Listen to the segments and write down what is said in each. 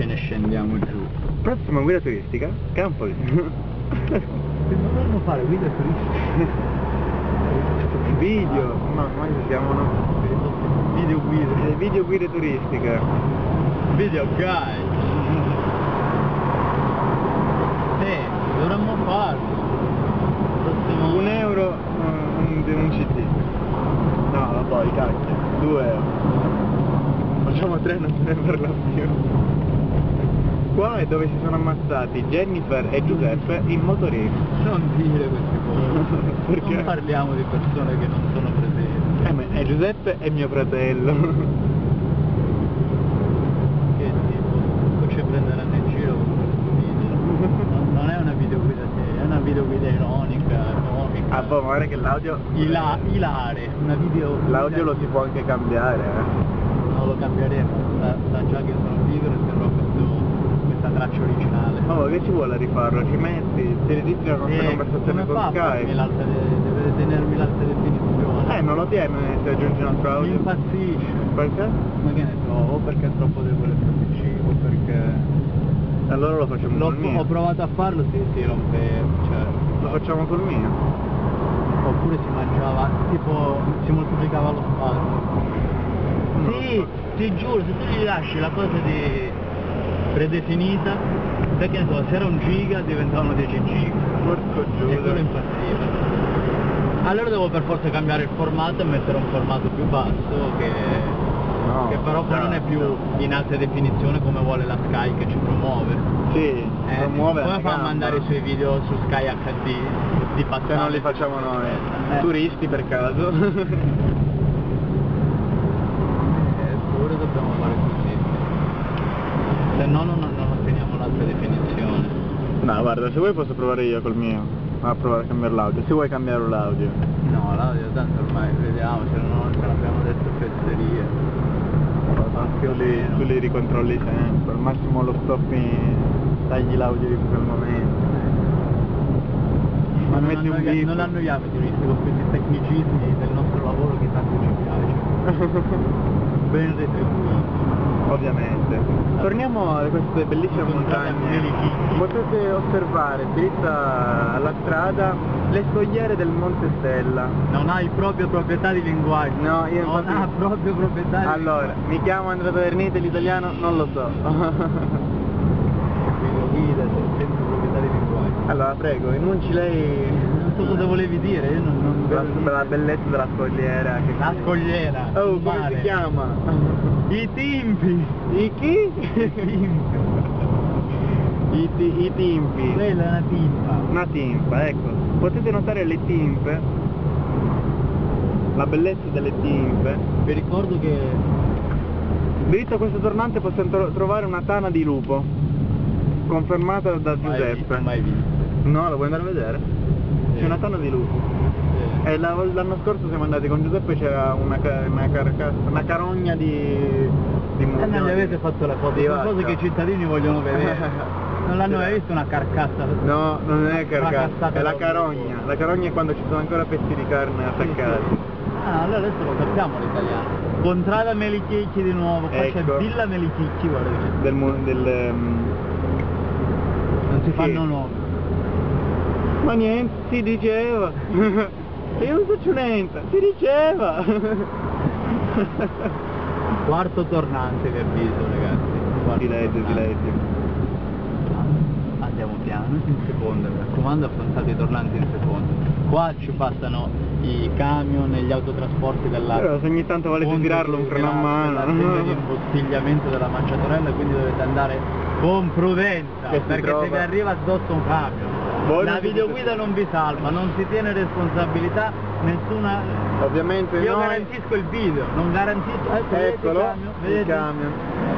ce ne scendiamo giù. Prossima guida turistica, Campoli. Dovremmo fare guida turistica. Video, no, noi siamo no. Video guida. Eh, Video guide turistiche. Video guide. Sì, dovremmo farlo. Prossimo... Un euro eh, un, un CD. No, poi cacchio, due euro. Facciamo tre, non se ne parla più. Qua è dove si sono ammazzati Jennifer e Giuseppe in motorino. Non dire queste cose. Perché? Non parliamo di persone che non sono presenti. Eh, ma è Giuseppe e mio fratello. Che tipo, ci prenderanno in giro con questo video. Non, non è una videoguida seria, è una videoguida ironica, comica. Ah, boh, magari che l'audio... Ila- ilare, una video... L'audio lo si può anche cambiare, eh. Non lo cambieremo, sa, sa già che sono pigro e questo- questa traccia originale. Ma oh, che ci vuole rifarlo? Ci metti, ti registri la nostra conversazione con Skype. deve tenermi l'alta definizione. Eh, non lo tiene se aggiungi un altro Mi audio. impazzisce. Perché? Ma che ne so, o perché è troppo debole sto PC, o perché... Allora lo facciamo L'ho- col mio. ho provato a farlo, si, si rompeva, cioè... Lo facciamo col mio. Oppure si mangiava, tipo, si moltiplicava lo spazio. Sì, lo ti giuro, se tu gli lasci la cosa di predefinita, perché ne so, se era un giga diventavano 10 giga. Porco E quello impazziva. Allora devo per forza cambiare il formato e mettere un formato più basso che, No, che però poi no, non è più no. in alta definizione come vuole la Sky che ci promuove. Sì, Eh, promuove come fa a mandare i suoi video su Sky HD di passare? Se non li facciamo noi. Eh. Turisti per caso. Se no non, non otteniamo l'alta definizione. no, guarda, se vuoi posso provare io col mio. A provare a cambiare l'audio. Se vuoi cambiare l'audio. No, l'audio tanto ormai vediamo, se no ce l'abbiamo detto fesserie. Tu li, tu li ricontrolli sempre. Al massimo lo stoppi, tagli l'audio di quel momento. Ma non, metti un annoia- non annoiamo i turisti con questi tecnicismi del nostro lavoro che tanto ci piace. Ben retribuito. Ovviamente. Torniamo a queste bellissime montagne. Potete osservare, dritta alla strada, le scogliere del Monte Stella. Non hai proprio proprietà di linguaggio. No, io Non infatti- ha proprio proprietà di Allora, mi chiamo Andrea Tavernite, l'italiano non lo so. Guida, senza proprietà di linguaggio. allora, prego, enunci lei So cosa volevi dire, io non, non la, vedo la bellezza della scogliera. Che La scogliera. Oh, come mare. si chiama? I timpi. I chi? I timpi. I, ti- i timpi. Quella è una timpa. Una timpa, ecco. Potete notare le timpe, la bellezza delle timpe. Vi ricordo che Dritto a questo tornante possiamo tro- trovare una tana di lupo, confermata da mai Giuseppe. visto, mai visto. No, lo vuoi andare a vedere? C'è una tana di lupo. Sì. E la- l'anno scorso siamo andati con Giuseppe c'era una, una carcassa, una carogna di... di E non gli avete fatto le foto, sono cose che i cittadini vogliono vedere. Non l'hanno mai visto una carcassa? No, non è carcassa, è la carogna. La carogna è quando ci sono ancora pezzi di carne attaccati. Ah, allora adesso lo sappiamo l'italiano. Contrada Melichicchi di nuovo, qua c'è Ecco. Villa Melichicchi, guarda Del, del, ehm, non si Sì. fanno nomi. Ma niente, si diceva. Io non faccio niente, si diceva. Quarto tornante vi avviso ragazzi. Quarto si legge, si tornante. legge. Andiamo piano, in seconda, mi raccomando affrontate i tornanti in seconda. Qua ci passano i camion e gli autotrasporti della Però se ogni tanto volete ponte tirarlo un freno a mano. dell'azienda di imbottigliamento della manciatorella, quindi dovete andare con prudenza, perché trova- se vi arriva addosso un camion. Voi la videoguida non vi salva, non si tiene responsabilità, nessuna... Ovviamente Io noi... garantisco il video, non garantisco... Vedete Eccolo, il camion, il vedete? camion.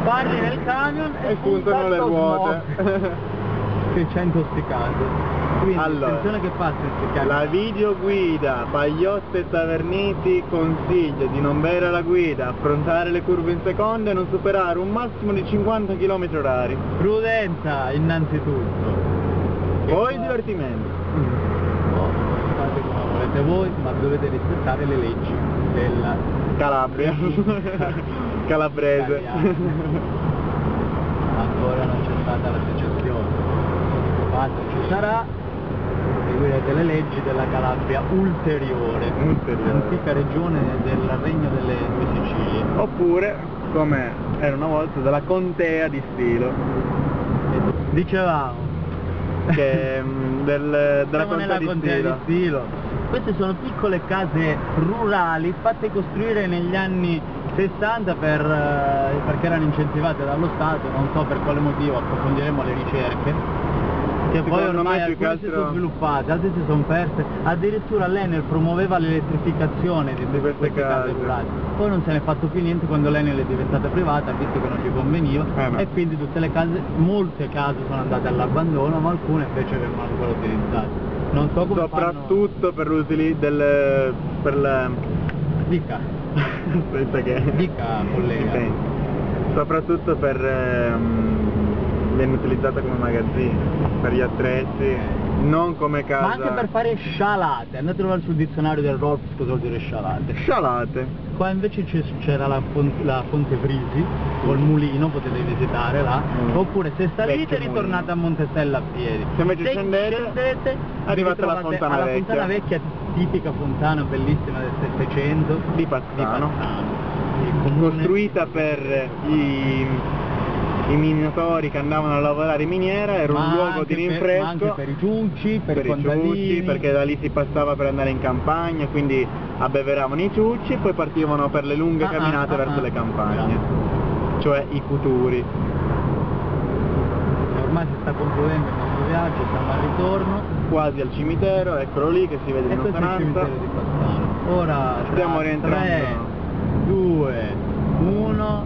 Parli nel camion e, E puntano le ruote. che c'è intossicato. Quindi Allora, attenzione che passa camion. La videoguida Pagliotte e Taverniti consiglia di non bere la guida, affrontare le curve in seconda e non superare un massimo di 50 km orari. Prudenza innanzitutto. Poi Che- divertimento. Oh, fate come volete voi, ma dovete rispettare le leggi della Calabria. Calabrese. Ancora stata la secessione. Quando ci sarà, seguirete le leggi della Calabria ulteriore, Ulteriore. antica regione del Regno delle Due Sicilie. Oppure, come era una volta, della contea di Stilo, Dicevamo, che mm, del, della contea di Stilo. di Stilo. Queste sono piccole case rurali fatte costruire negli anni 60 per, eh, perché erano incentivate dallo Stato, non so per quale motivo, approfondiremo le ricerche. Che poi ormai alcune si sono sviluppate, altre si sono perse, addirittura l'Enel promuoveva l'elettrificazione di, queste case. rurali. Poi non se ne è fatto più niente quando l'Enel è diventata privata, ha visto che non gli conveniva Eh, no. e quindi tutte le case, molte case sono andate all'abbandono, ma alcune invece vengono ancora utilizzate. Non so come Soprattutto per l'utili del... per la... fanno... Dica, Aspetta che... dica collega. Soprattutto per... ehm, viene utilizzata come magazzino, per gli attrezzi, non come casa... Ma anche per fare scialate, andate a trovare sul dizionario del Rolf cosa vuol dire scialate. Scialate. Qua invece c'era la, la Fonte Frisi, col mulino, potete visitare là, Mm. oppure se salite ritornate a Montestella a piedi. Se invece scendete, scendete arrivate alla Fontana alla Vecchia. Fontana Vecchia, tipica fontana bellissima del Settecento Di di. Pazzano. Il comune- costruita per i, i minatori che andavano a lavorare in miniera, era un ma luogo anche di per- rinfresco ma anche per i ciucci, per, per i i ciucci, perché da lì si passava per andare in campagna, quindi abbeveravano i ciucci e poi partivano per le lunghe Ah, ah, camminate ah, verso ah. le campagne, cioè i futuri. Ormai si sta concludendo il nostro viaggio, siamo al ritorno Quasi al cimitero, eccolo lì che si vede e in lontananza. Ora Stiamo tra rientrando. 3, 2, 1